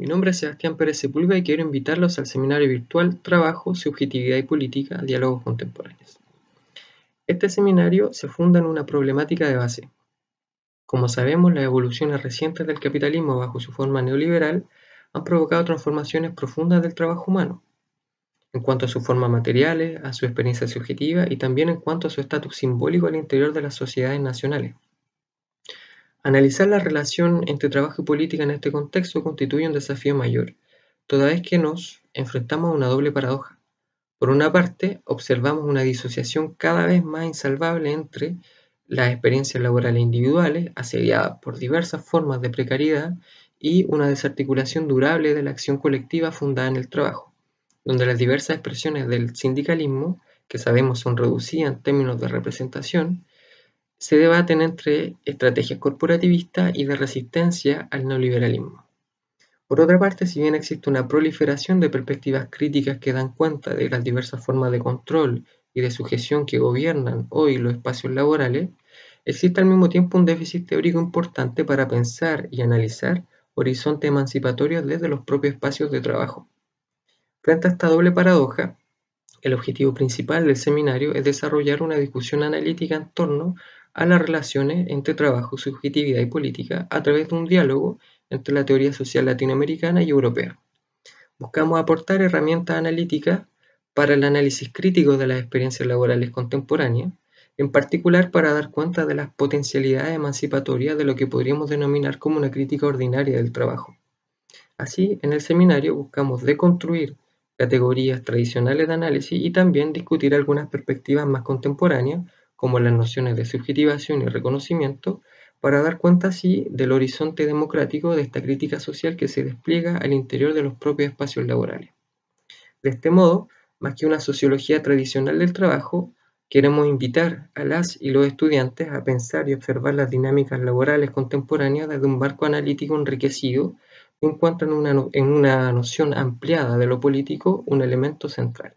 mi nombre es Sebastián Pérez Sepúlveda y quiero invitarlos al seminario virtual Trabajo, Subjetividad y Política, Diálogos Contemporáneos. Este seminario se funda en una problemática de base. Como sabemos, las evoluciones recientes del capitalismo bajo su forma neoliberal han provocado transformaciones profundas del trabajo humano, en cuanto a sus formas materiales, a su experiencia subjetiva y también en cuanto a su estatus simbólico al interior de las sociedades nacionales. Analizar la relación entre trabajo y política en este contexto constituye un desafío mayor, toda vez que nos enfrentamos a una doble paradoja. Por una parte, observamos una disociación cada vez más insalvable entre las experiencias laborales individuales, asediadas por diversas formas de precariedad, y una desarticulación durable de la acción colectiva fundada en el trabajo, donde las diversas expresiones del sindicalismo, que sabemos son reducidas en términos de representación, se debaten entre estrategias corporativistas y de resistencia al neoliberalismo. Por otra parte, si bien existe una proliferación de perspectivas críticas que dan cuenta de las diversas formas de control y de sujeción que gobiernan hoy los espacios laborales, existe al mismo tiempo un déficit teórico importante para pensar y analizar horizontes emancipatorios desde los propios espacios de trabajo. Frente a esta doble paradoja, el objetivo principal del seminario es desarrollar una discusión analítica en torno a las relaciones entre trabajo, subjetividad y política a través de un diálogo entre la teoría social latinoamericana y europea. Buscamos aportar herramientas analíticas para el análisis crítico de las experiencias laborales contemporáneas, en particular para dar cuenta de las potencialidades emancipatorias de lo que podríamos denominar como una crítica ordinaria del trabajo. Así, en el seminario buscamos deconstruir categorías tradicionales de análisis y también discutir algunas perspectivas más contemporáneas como las nociones de subjetivación y reconocimiento, para dar cuenta así del horizonte democrático de esta crítica social que se despliega al interior de los propios espacios laborales. De este modo, más que una sociología tradicional del trabajo, queremos invitar a las y los estudiantes a pensar y observar las dinámicas laborales contemporáneas desde un marco analítico enriquecido en cuanto en una, en una noción ampliada de lo político un elemento central.